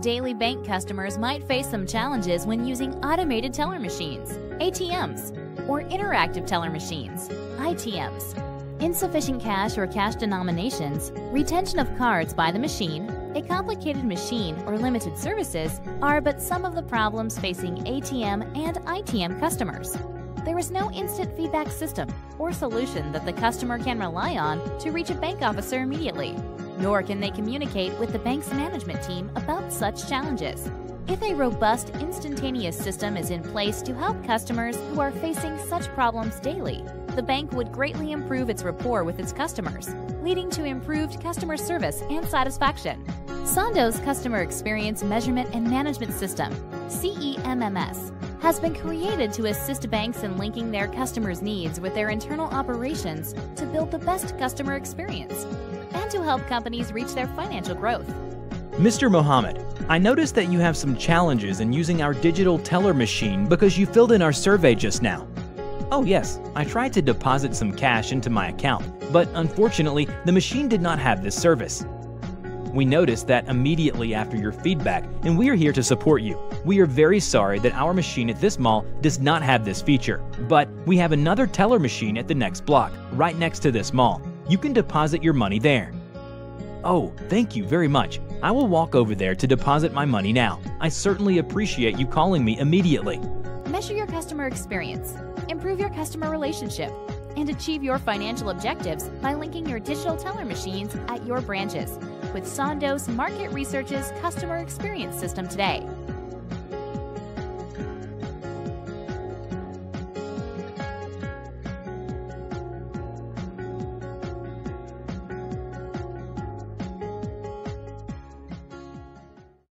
Daily bank customers might face some challenges when using automated teller machines, ATMs, or interactive teller machines, ITMs. Insufficient cash or cash denominations, retention of cards by the machine, a complicated machine, or limited services are but some of the problems facing ATM and ITM customers. There is no instant feedback system or solution that the customer can rely on to reach a bank officer immediately, nor can they communicate with the bank's management team about such challenges. If a robust, instantaneous system is in place to help customers who are facing such problems daily, the bank would greatly improve its rapport with its customers, leading to improved customer service and satisfaction. Sondos' Customer Experience Measurement and Management System, CEMMS, has been created to assist banks in linking their customers' needs with their internal operations to build the best customer experience and to help companies reach their financial growth. Mr. Mohammed, I noticed that you have some challenges in using our digital teller machine because you filled in our survey just now. Oh yes, I tried to deposit some cash into my account, but unfortunately the machine did not have this service. We noticed that immediately after your feedback, and we are here to support you. We are very sorry that our machine at this mall does not have this feature, but we have another teller machine at the next block, right next to this mall. You can deposit your money there. Oh, thank you very much. I will walk over there to deposit my money now. I certainly appreciate you calling me immediately. Measure your customer experience, improve your customer relationship, and achieve your financial objectives by linking your digital teller machines at your branches with Sondos Market Research's Customer Experience System today.